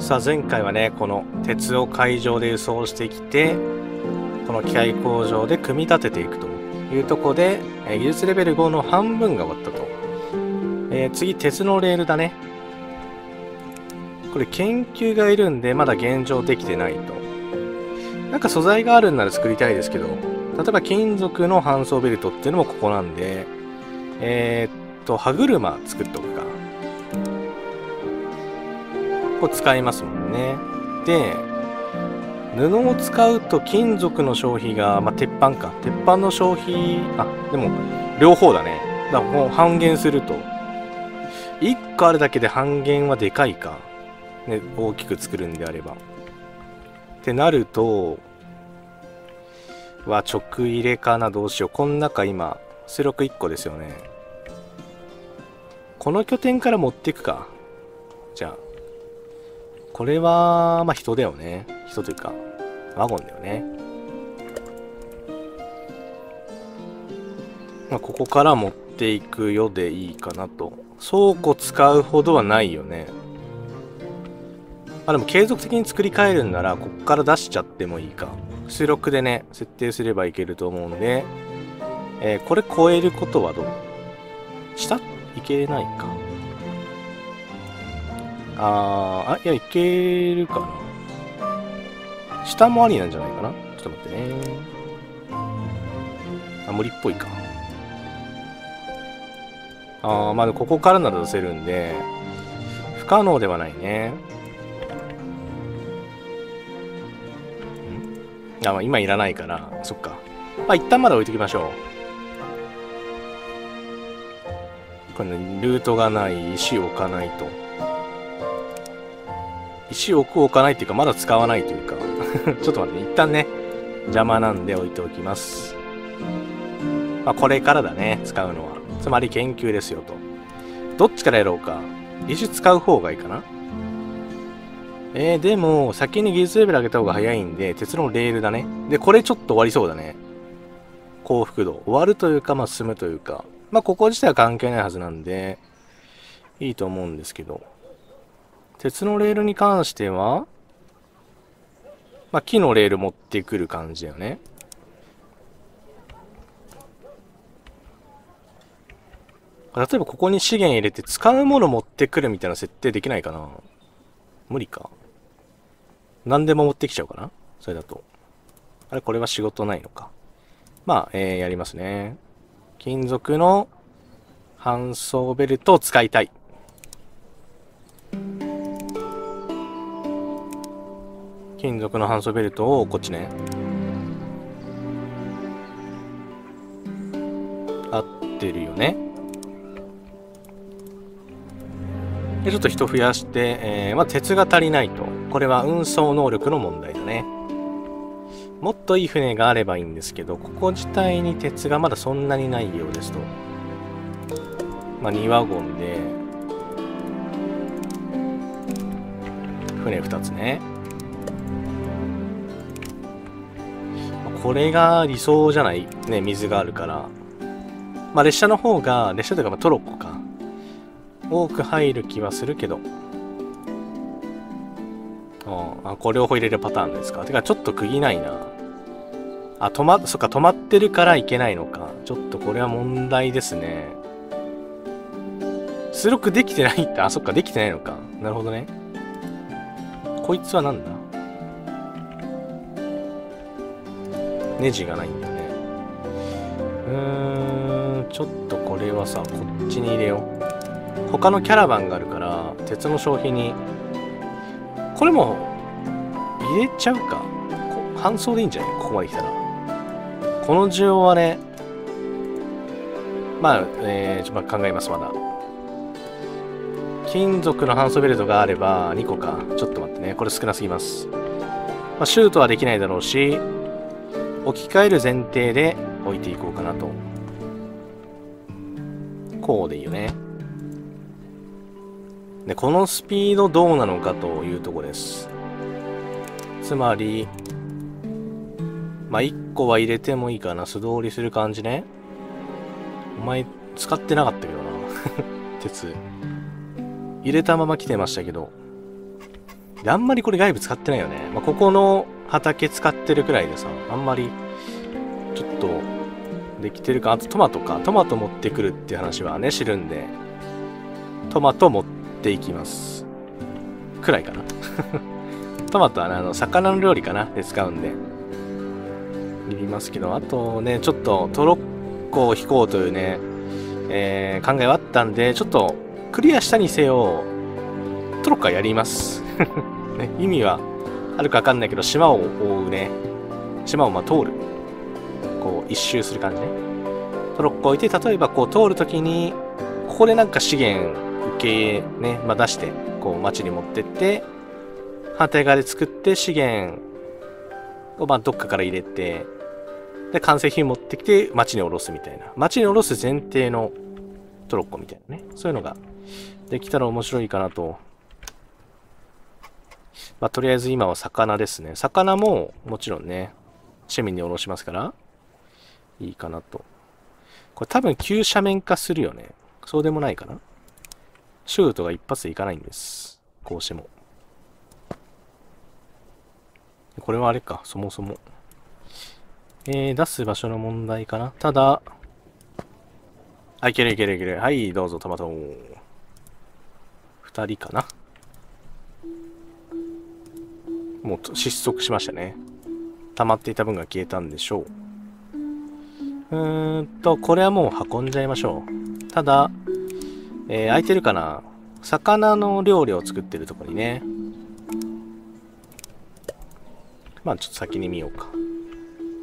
さあ前回はねこの鉄を海上で輸送してきてこの機械工場で組み立てていくというとこで、え、技術レベル5の半分が終わったと、えー、次鉄のレールだね。これ研究がいるんでまだ現状できてないと。なんか素材があるんなら作りたいですけど例えば金属の搬送ベルトっていうのもここなんでえー、っと歯車作っとくか。これ使いますもんねで布を使うと金属の消費が、まあ、鉄板か鉄板の消費あでも両方だねだからもう半減すると1個あるだけで半減はでかいかね、大きく作るんであれば。ってなると、は直入れかな、どうしよう。この中今、出力1個ですよね。この拠点から持っていくか。じゃあ。これは、まあ人だよね。人というか、ワゴンだよね。まあ、ここから持っていくよでいいかなと。倉庫使うほどはないよね。まあでも継続的に作り変えるんなら、こっから出しちゃってもいいか。出力でね、設定すればいけると思うんで、えー、これ超えることはどう？下？いけないか。あー、あ、いや、いけるかな。下もありなんじゃないかなちょっと待ってね。あ、無理っぽいか。あー、まあここからなら出せるんで、不可能ではないね。ん？あ、まあ、今いらないから、そっか。まあ、一旦まだ置いときましょう。これね、ルートがない石を置かないと。石を置く置かないっていうか、まだ使わないというか。ちょっと待って、一旦ね、邪魔なんで置いておきます。まあ、これからだね、使うのは。つまり研究ですよと。どっちからやろうか。石使う方がいいかなえー、でも、先に技術レベル上げた方が早いんで、鉄のレールだね。で、これちょっと終わりそうだね。幸福度。終わるというか、まあ、進むというか。まあ、ここ自体は関係ないはずなんで、いいと思うんですけど。鉄のレールに関しては、まあ、木のレール持ってくる感じだよね。例えばここに資源入れて使うもの持ってくるみたいな設定できないかな無理か。何でも持ってきちゃうかなそれだと。あれ、これは仕事ないのか。まあ、えー、やりますね。金属の搬送ベルトを使いたい。金属の搬送ベルトをこっちね。合ってるよね。で、ちょっと人増やして、えー、まあ、鉄が足りないと。これは運送能力の問題だね。もっといい船があればいいんですけど、ここ自体に鉄がまだそんなにないようですと。まあ、2ワゴンで、船2つね。これが理想じゃない？ね、水があるから。まあ、列車の方が、列車というか、ま、トロッコか。多く入る気はするけど。うんあ、これ両方入れるパターンですか。てか、ちょっと区切ないな。あ、止ま、そっか、止まってるからいけないのか。ちょっとこれは問題ですね。出力できてないって、あ、そっか、できてないのか。なるほどね。こいつはなんだ？ネジがないんだね。うーん、ちょっとこれはさ、こっちに入れよう。他のキャラバンがあるから鉄の消費に。これも入れちゃうか。搬送でいいんじゃない？ここまで来たら。この需要はねまあ、えー、ちょっと考えますまだ。金属の搬送ベルトがあれば2個か。ちょっと待ってね。これ少なすぎます、まあ、シュートはできないだろうし置き換える前提で置いていこうかなとこうでいいよねで、このスピードどうなのかというとこです。つまり、まあ、1個は入れてもいいかな。素通りする感じね。お前、使ってなかったけどな。鉄。入れたまま来てましたけど。であんまりこれ外部使ってないよね。まあ、ここの畑使ってるくらいでさ、あんまり、ちょっと、できてるか。あとトマトか。トマト持ってくるって話はね、知るんで、トマト持っていきます。くらいかな。トマトはね、あの、魚の料理かなで使うんで。いりますけど、あとね、ちょっとトロッコを引こうというね、えー、考えはあったんで、ちょっとクリアしたにせよ、トロッコはやります。ね、意味はあるかわかんないけど、島を覆うね、島をま通る。こう、一周する感じね。トロッコ置いて、例えばこう通るときに、ここでなんか資源受けね、まあ、出して、こう町に持ってって、反対側で作って資源をまどっかから入れて、で、完成品持ってきて街に下ろすみたいな。街に下ろす前提のトロッコみたいなね。そういうのができたら面白いかなと。まあ、とりあえず今は魚ですね。魚ももちろんね、市民に下ろしますから、いいかなと。これ多分急斜面化するよね。そうでもないかな。シュートが一発でいかないんです。こうしても。これはあれか、そもそも。えー、出す場所の問題かな。ただ、あ、いけるいけるいける。はい、どうぞ、トマト。二人かな。もう失速しましたね。溜まっていた分が消えたんでしょう。うーんと、これはもう運んじゃいましょう。ただ、えー、空いてるかな？魚の料理を作ってるとこにね。まあちょっと先に見ようか。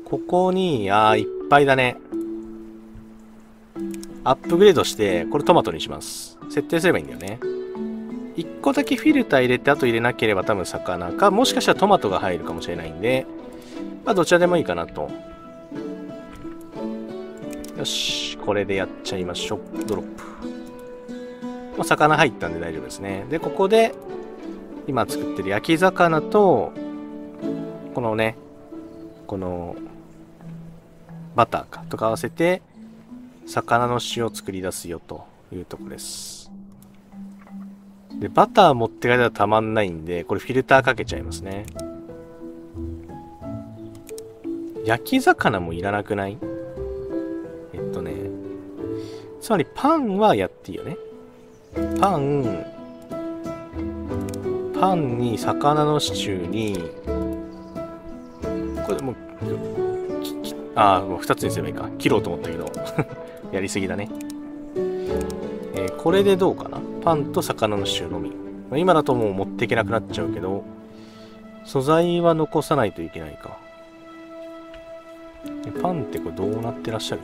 ここに、あー、いっぱいだね。アップグレードして、これトマトにします。設定すればいいんだよね。1個だけフィルター入れて、あと入れなければ多分魚か、もしかしたらトマトが入るかもしれないんで、まあどちらでもいいかなと。よし、これでやっちゃいましょう。ドロップ。まあ、魚入ったんで大丈夫ですね。で、ここで、今作ってる焼き魚と、このね、このバターかとか合わせて魚の塩を作り出すよというとこです。で、バター持って帰ったらたまんないんで、これフィルターかけちゃいますね。焼き魚もいらなくない？えっとね、つまりパンはやっていいよね。パン、パンに魚のシチューに、これもうああ、もう2つにすればいいか。切ろうと思ったけど やりすぎだね。えー、これでどうかな？パンと魚のシチューのみ。今だともう持っていけなくなっちゃうけど、素材は残さないといけないか。パンってこれどうなってらっしゃる？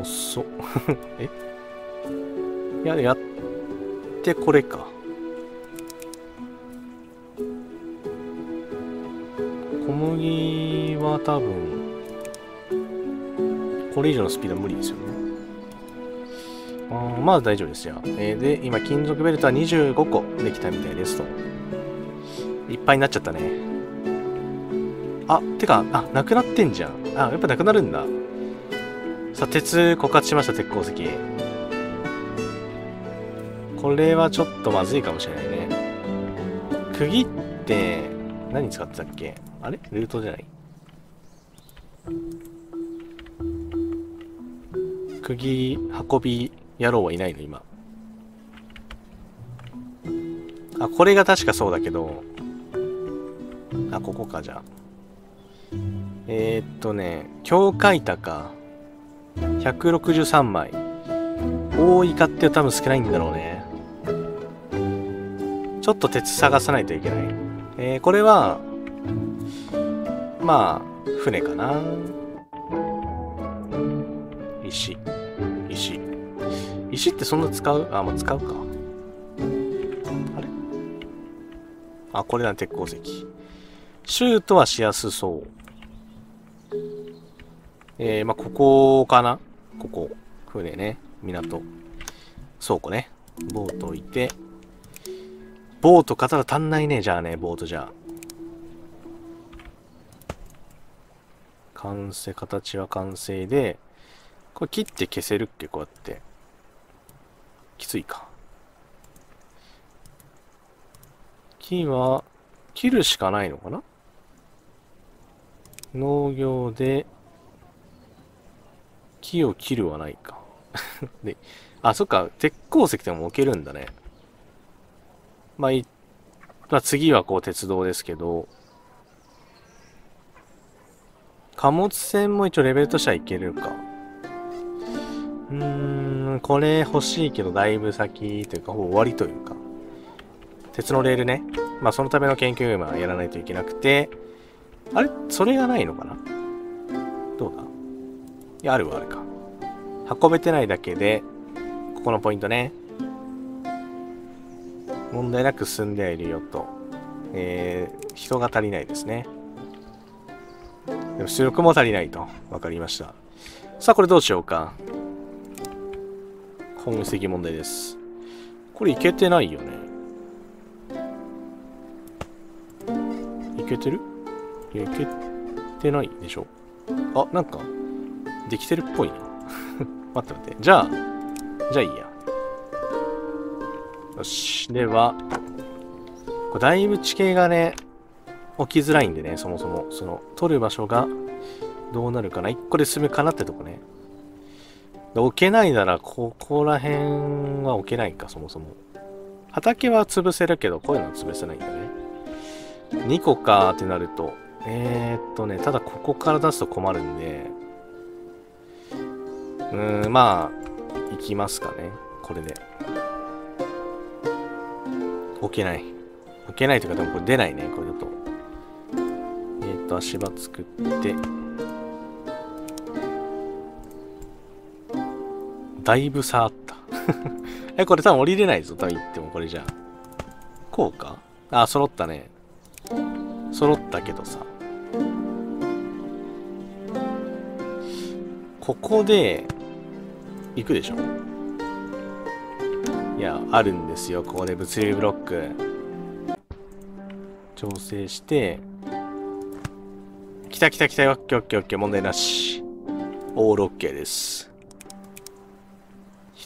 遅っ。え？いや、やってこれか。小麦は多分、これ以上のスピードは無理ですよね。まあ大丈夫ですよ。えー、で、今、金属ベルトは25個できたみたいですと。いっぱいになっちゃったね。あ、てか、あ、なくなってんじゃん。あ、やっぱなくなるんだ。さあ、鉄枯渇しました、鉄鉱石。これはちょっとまずいかもしれないね。釘って、何使ってたっけ？あれ？ルートじゃない？釘運び野郎はいないの今。あこれが確かそうだけど。あここかじゃあ。えー、っとね境界板か163枚。多いかって多分少ないんだろうね。ちょっと鉄探さないといけない。えー、これはまあ、船かな。石ってそんな使う？あ、まあ、使うか。あれ？あ、これな、鉄鉱石。シュートはしやすそう。えー、まあ、ここかな？ここ。船ね。港。倉庫ね。ボート置いて。ボート買ったら足んないね。じゃあね、ボートじゃあ。完成、形は完成で、これ切って消せるっけ？こうやって。きついか。木は、切るしかないのかな？農業で、木を切るはないか。で、あ、そっか、鉄鉱石でも置けるんだね。まあ、い、まあ、次はこう鉄道ですけど、貨物船も一応レベルとしてはいけるか。うーん、これ欲しいけどだいぶ先というか、ほぼ終わりというか。鉄のレールね。まあそのための研究はやらないといけなくて、あれ？それがないのかな？どうだ？いや、あるはあるか。運べてないだけで、ここのポイントね。問題なく進んでいるよと。えー、人が足りないですね。でも出力も足りないと。わかりました。さあ、これどうしようか。本石問題です。これいけてないよね。いけてる？いや、いけてないでしょ。あ、なんか、できてるっぽいな。待って待って。じゃあ、じゃあいいや。よし。では、これだいぶ地形がね、起きづらいんでね、そもそも。その、取る場所がどうなるかな。1個で済むかなってとこね。置けないなら、ここら辺は置けないか、そもそも。畑は潰せるけど、こういうのは潰せないんだね。2個かってなると、えー、っとね、ただここから出すと困るんで、うーん、まあ、行きますかね。これで。置けない。置けないというか、でもこれ出ないね、これだと。えー、っと、足場作って、だいぶ差あった。え、これ多分降りれないぞ、多分言ってもこれじゃあ。こうか？あ、揃ったね。揃ったけどさ。ここで、行くでしょ？いや、あるんですよ。ここで物流ブロック。調整して、来た来た来たよ。オッケーオッケーオッケー。問題なし。オールオッケーです。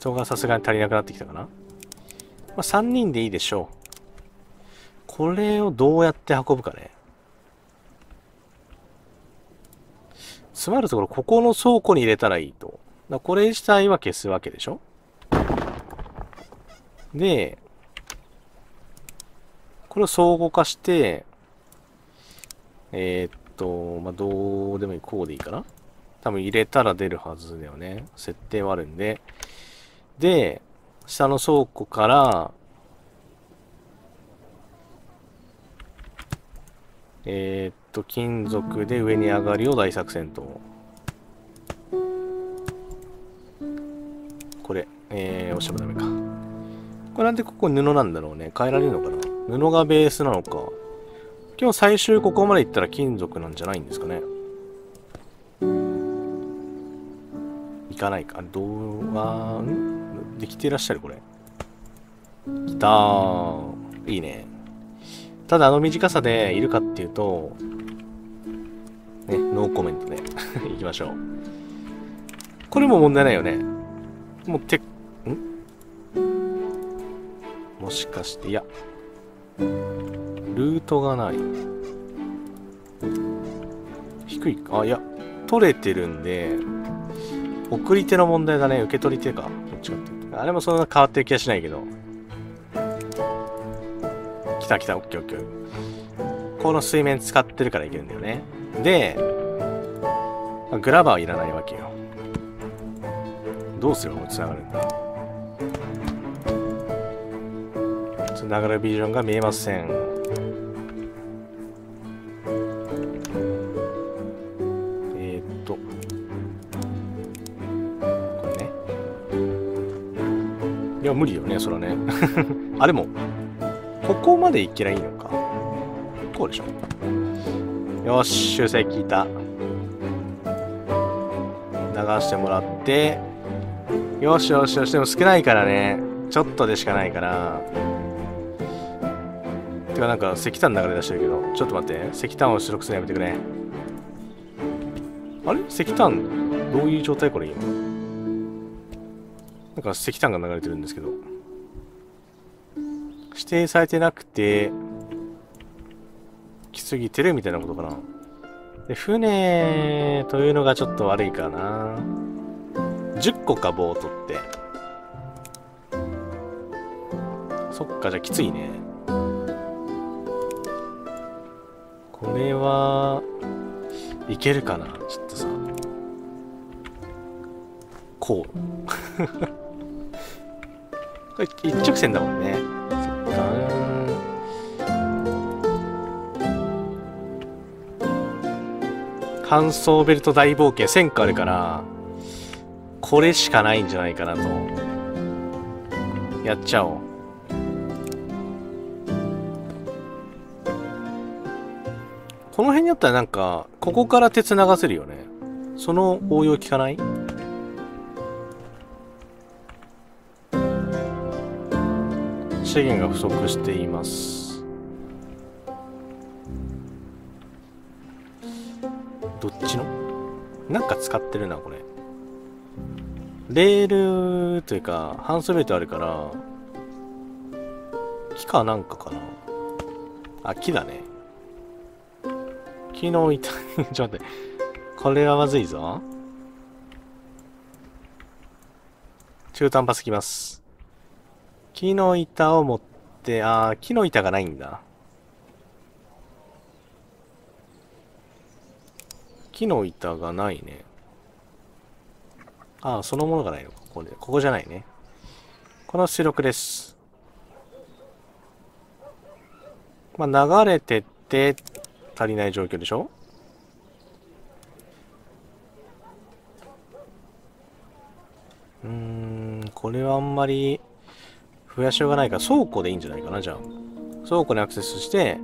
人がさすがに足りなくなってきたかな。まあ、3人でいいでしょう。これをどうやって運ぶかね。つまるところ、ここの倉庫に入れたらいいと。だこれ自体は消すわけでしょで、これを相互化して、えー、っと、まあ、どうでもいい。こうでいいかな多分入れたら出るはずだよね。設定はあるんで。で、下の倉庫から、えー、っと、金属で上に上がりを大作戦と。これ、えー、押してもダメか。これなんでここ布なんだろうね。変えられるのかな布がベースなのか。今日最終ここまで行ったら金属なんじゃないんですかね。いかないか。どうは、ん？できていらっしゃるこれ。きたー。いいね。ただあの短さでいるかっていうと、ね、ノーコメントで いきましょう。これも問題ないよね。もうて、ん？もしかして、いや、ルートがない。低いか、あ、いや、取れてるんで、送り手の問題だね。受け取り手か。どっちかって。あれもそんな変わってる気がしないけど。来た来た、オッケーオッケー。この水面使ってるからいけるんだよね。で、グラバーはいらないわけよ。どうすれば繋がるんだ？繋がるビジョンが見えません。無理よね、そらね。あ、でも、ここまで行けばいいのか。こうでしょ。よし、修正聞いた。流してもらって、よしよしよし、でも少ないからね。ちょっとでしかないから。てかなんか石炭流れ出してるけど、ちょっと待って。石炭を出力するのやめてくれ。あれ？石炭、どういう状態？これ今。なんか石炭が流れてるんですけど。指定されてなくて、きすぎてるみたいなことかな。で、船というのがちょっと悪いかな。10個か、ボートって。そっか、じゃあきついね。これは、いけるかなちょっとさ。こう。これ一直線だもんね。そっか。搬送ベルト大冒険1000個あるから、これしかないんじゃないかなと。やっちゃおう。この辺にあったらなんか、ここから鉄流せるよね。その応用効かない？資源が不足しています。どっちの？なんか使ってるな、これ。レールというか、半袖ベルトあるから、木かなんかかな。あ、木だね。木の板、ちょっと待って。これはまずいぞ。中途半端すぎます。木の板を持って、あー、木の板がないんだ。木の板がないね。ああ、そのものがないの。ここで。ここじゃないね。この出力です。まあ、流れてって足りない状況でしょ？うーん、これはあんまり増やしようがないから倉庫でいいんじゃないかな、じゃあ。倉庫にアクセスして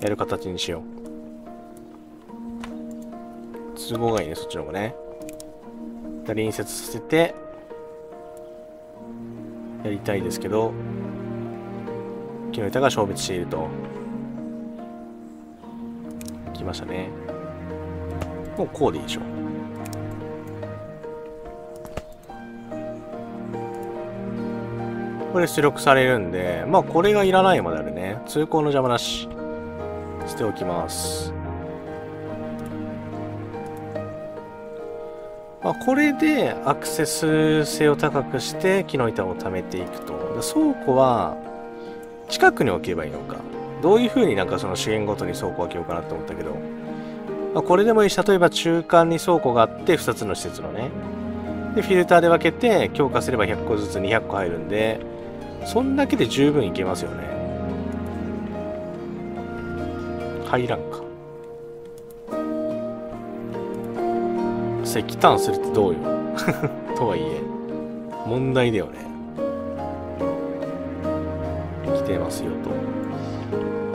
やる形にしよう。都合がいいね、そっちの方がね。隣接させて、やりたいですけど、木の板が消滅していると。来ましたね。もうこうでいいでしょ。これ出力されるんで、まあこれがいらないまであるね。通行の邪魔なし。捨ておきます。まあ、これでアクセス性を高くして木の板を貯めていくと。倉庫は近くに置けばいいのか。どういう風になんかその資源ごとに倉庫を置けようかなと思ったけど。まあ、これでもいいし、例えば中間に倉庫があって2つの施設のね。で、フィルターで分けて強化すれば100個ずつ200個入るんで、そんだけで十分いけますよね。入らんか。石炭するってどうよ。とはいえ問題だよね。来てますよ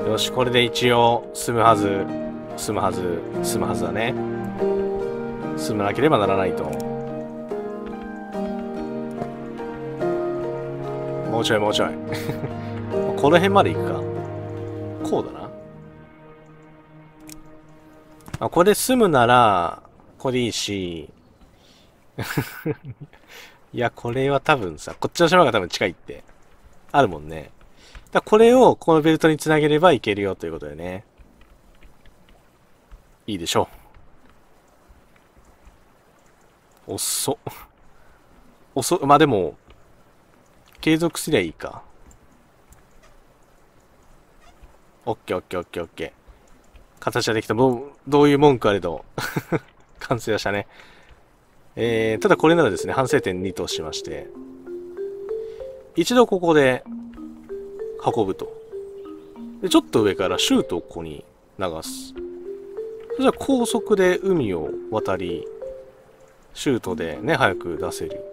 と。よしこれで一応済むはず。済むはず。済むはずだね。済まなければならないと。もうちょいもうちょい この辺まで行くかこうだなあこれで済むならこでいいし、いや、これは多分さ、こっちの島が多分近いって、あるもんね。だこれをこのベルトにつなげればいけるよということでね。いいでしょう。遅っ。遅まあでも、継続すりゃいいか。オッケーオッケーオッケーオッケー。形はできた。もう、どういう文句あれど。完成したね。えー、ただこれならですね、反省点2としまして、一度ここで運ぶと。で、ちょっと上からシュートをここに流す。そしたら高速で海を渡り、シュートでね、早く出せる。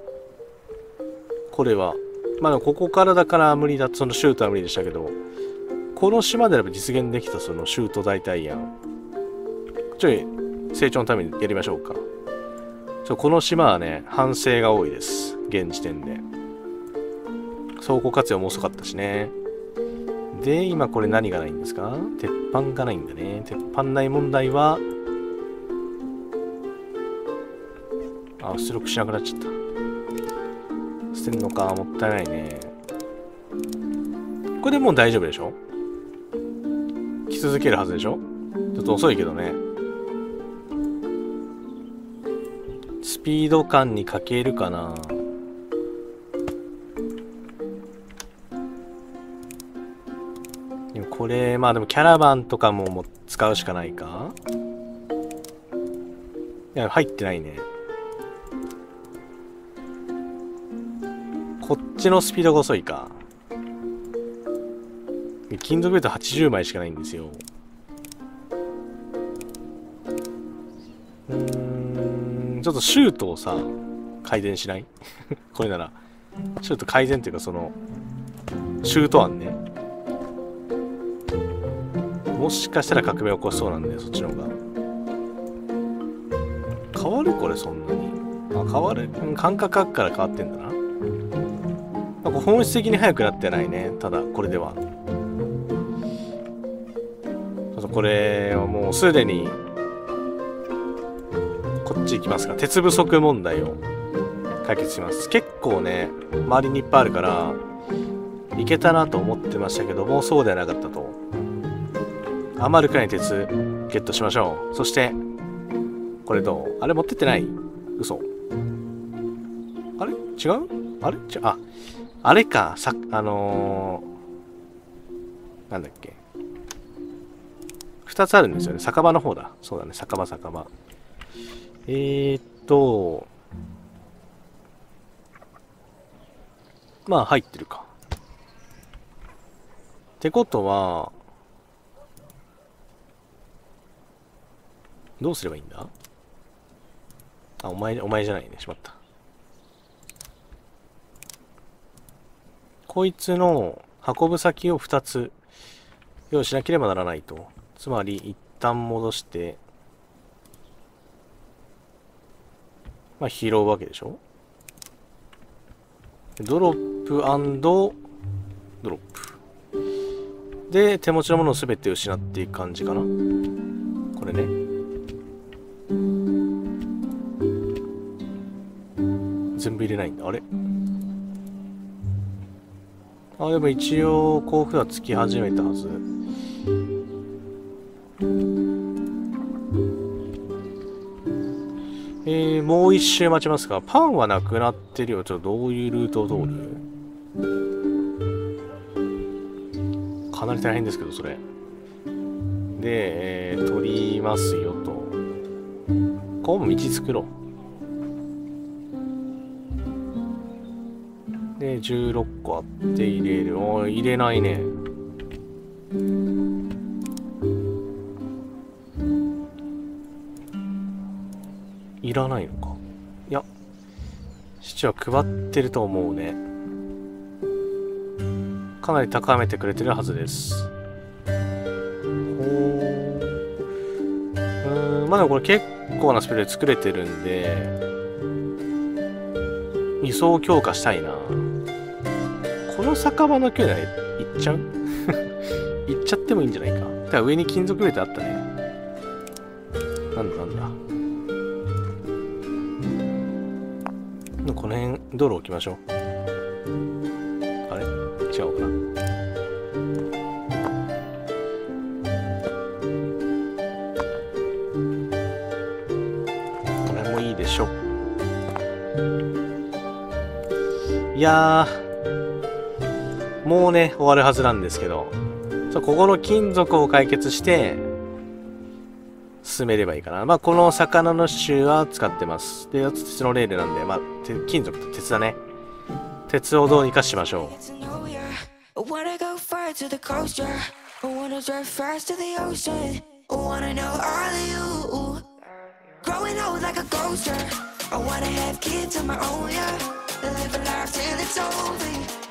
これは。まあここからだから無理だ、そのシュートは無理でしたけど、この島であれば実現できたそのシュート代替案。ちょい成長のためにやりましょうか。ちょこの島はね、反省が多いです。現時点で。倉庫活用も遅かったしね。で、今これ何がないんですか？鉄板がないんだね。鉄板ない問題は、あ、出力しなくなっちゃった。捨てんのか、もったいないね。これでもう大丈夫でしょ？来続けるはずでしょ？ちょっと遅いけどね。スピード感に欠けるかなでもこれ、まあでもキャラバンとかもも使うしかないかいや、入ってないね。ちのスピードが遅いか。金属ベルト80枚しかないんですよ。うん、ちょっとシュートをさ、改善しない？これなら。シュート改善っていうかその、シュート案ね。もしかしたら革命起こしそうなんで、そっちの方が。変わるこれそんなに。あ、変わる。感覚から変わってんだな。なんか本質的に速くなってないね。ただ、これでは。これはもうすでに、こっち行きますか。鉄不足問題を解決します。結構ね、周りにいっぱいあるから、いけたなと思ってましたけども、そうではなかったと。余るくらい鉄ゲットしましょう。そして、これどう？あれ持ってってない？嘘。あれ？違う？あれ？ちあ、あれか、さ、あのー、なんだっけ。二つあるんですよね。酒場の方だ。そうだね。酒場、酒場。えー、っと、まあ入ってるか。ってことは、どうすればいいんだ？あ、お前、お前じゃないね。しまった。こいつの運ぶ先を2つ用意しなければならないと。つまり、一旦戻して、まあ、拾うわけでしょ？ドロップドロップ。で、手持ちのものを全て失っていく感じかな？これね。全部入れないんだ。あれ？あ、でも一応、幸福度はつき始めたはず。えー、もう一周待ちますか。パンはなくなってるよ。ちょっとどういうルートを通る？かなり大変ですけど、それ。で、えー、取りますよと。こうも道作ろう。で、16個あって入れる。お入れないね。いらないのか。いや父は配ってると思うね。かなり高めてくれてるはずです。ほうんまあでもこれ結構なスピードで作れてるんで輸送強化したいな。の酒場の距離行っちゃう？行っちゃってもいいんじゃないか。てか上に金属入れてあったね。なんだなんだ。この辺道路置きましょう。あれ？違うかな？これもいいでしょいやもうね終わるはずなんですけどここの金属を解決して進めればいいかな。まあ、この魚の種は使ってます。で、鉄のレールなんで、まあ、金属と鉄だね。鉄をどうにかしましょう。Growing old like a ghost, I wanna have kids of my own, yeah. Live a life till it's over.